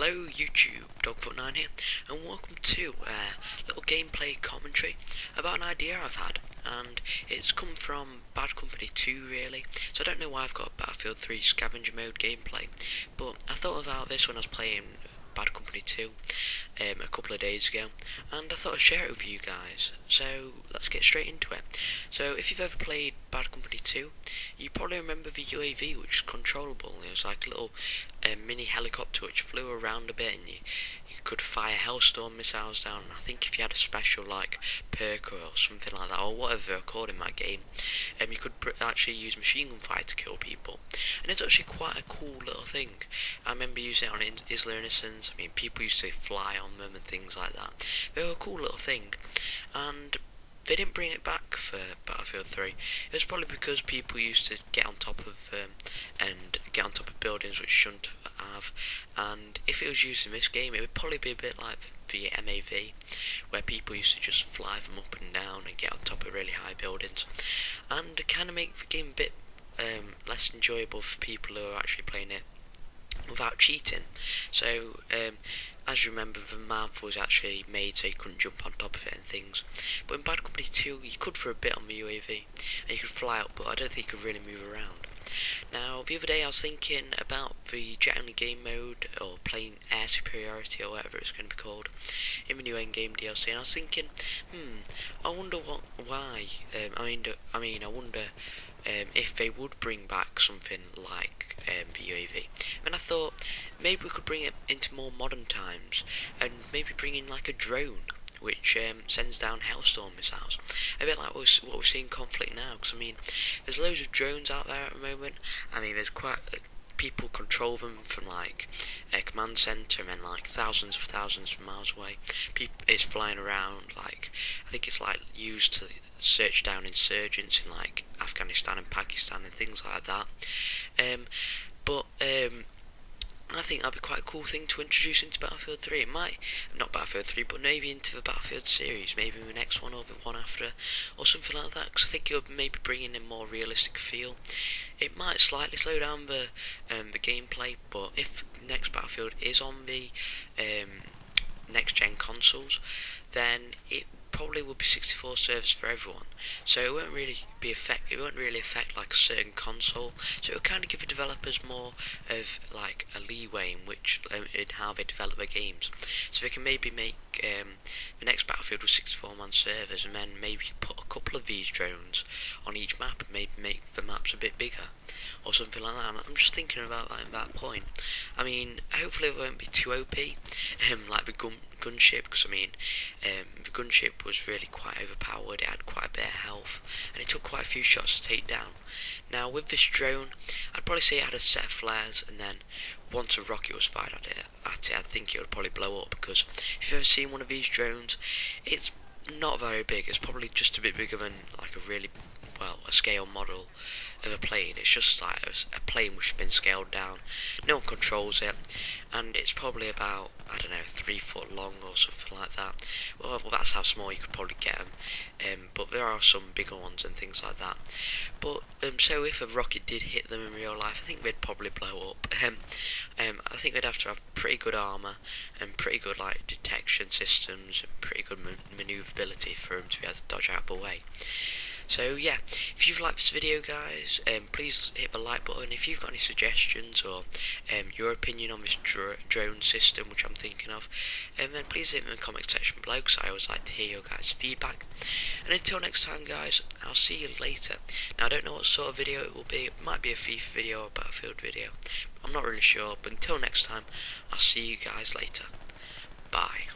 Hello YouTube, Dogfoot9 here, and welcome to a little gameplay commentary about an idea I've had, and it's come from Bad Company 2 really, so I don't know why I've got Battlefield 3 scavenger mode gameplay, but I thought about this when I was playing Bad Company 2 um, a couple of days ago, and I thought I'd share it with you guys. So let's get straight into it. So if you've ever played Bad Company 2, you probably remember the UAV, which is controllable. It was like a little um, mini helicopter which flew around a bit, and you you could fire Hellstorm missiles down. I think if you had a special like perk or something like that, or whatever they're called in that game, um, you could actually use machine gun fire to kill people, and it's actually quite a cool little thing. I remember using it on Isla Inocentes. I mean, people used to fly on them and things like that. They were a cool little thing, and they didn't bring it back for Battlefield 3. It was probably because people used to get on top of um, and get on top of buildings which shouldn't have. And if it was used in this game, it would probably be a bit like the MAV, where people used to just fly them up and down and get on top of really high buildings, and kind of make the game a bit um, less enjoyable for people who are actually playing it without cheating. So um, as you remember, the map was actually made so you couldn't jump on top of it and things. But in Bad Company 2, you could for a bit on the UAV, and you could fly up, but I don't think you could really move around. Now, the other day I was thinking about the jet only game mode, or playing air superiority, or whatever it's going to be called, in the new endgame DLC, and I was thinking, hmm, I wonder what, why, um, I mean, I mean, I wonder um, if they would bring back something like um, the UAV. And I thought maybe we could bring it into more modern times and maybe bring in like a drone which um, sends down Hellstorm missiles. A bit like what we're, seeing conflict now, because I mean, there's loads of drones out there at the moment. I mean, there's quite uh, people control them from like a command center and like thousands of thousands of miles away. People, it's flying around like I think it's like used to search down insurgents in like Afghanistan and Pakistan and things like that. Um, but um, I think that'd be quite a cool thing to introduce into Battlefield 3. It might, not Battlefield 3, but maybe into the Battlefield series, maybe the next one or the one after, or something like that, because I think would maybe bring in a more realistic feel. It might slightly slow down the um, the gameplay, but if next Battlefield is on the um, next gen consoles, then it probably will be 64 servers for everyone, so it won't really be affect. It won't really affect like a certain console. So it will kind of give the developers more of like a leeway in which um, in how they develop their games. So they can maybe make um, the next Battlefield with 64 man servers, and then maybe put couple of these drones on each map, and maybe make the maps a bit bigger or something like that. And I'm just thinking about that in that point. I mean, hopefully it won't be too OP, um, like the gun gunship, because I mean, um, the gunship was really quite overpowered. It had quite a bit of health, and it took quite a few shots to take down. Now with this drone, I'd probably say it had a set of flares, and then once a rocket was fired at it, at it, I think it would probably blow up. Because if you've ever seen one of these drones, it's not very big. It's probably just a bit bigger than like a really well a scale model of a plane. It's just like a plane which has been scaled down. No one controls it, and it's probably about I don't know three foot long or something like that. Well, well that's how small you could probably get them. Um, but there are some bigger ones and things like that. But um, so if a rocket did hit them in real life, I think they'd probably blow up. Um, um, I think they'd have to have pretty good armor and pretty good like detection systems and pretty good man maneuverability for them to be able to dodge out of the way. So yeah, if you've liked this video guys, um, please hit the like button. If you've got any suggestions or um, your opinion on this dr drone system, which I'm thinking of, um, then please leave it in the comment section below because I always like to hear your guys' feedback. And until next time guys, I'll see you later. Now I don't know what sort of video it will be, it might be a FIFA video or a Battlefield video. I'm not really sure, but until next time, I'll see you guys later. Bye.